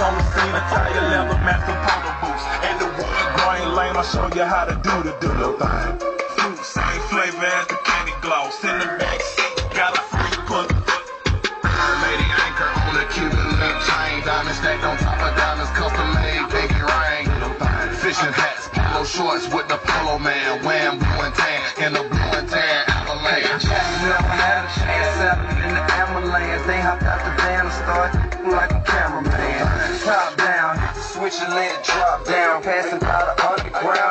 on the scene, a tire leather, map polo boots. And the wood grain lame, I show you how to do the do the thing. Fruit, same flavor as the candy gloss. In the back seat, got a free put. Lady anchor on the Cuban link chain, diamond stacked on top of diamonds, custom made, pinky ring. Fishing hats, polo shorts with the polo man, wearing blue and tan in the blue and tan avalanche. Never had a chance, in the ambulance, they hopped out the van and started like I'm top down. Switzerland drop down. Passing by the underground.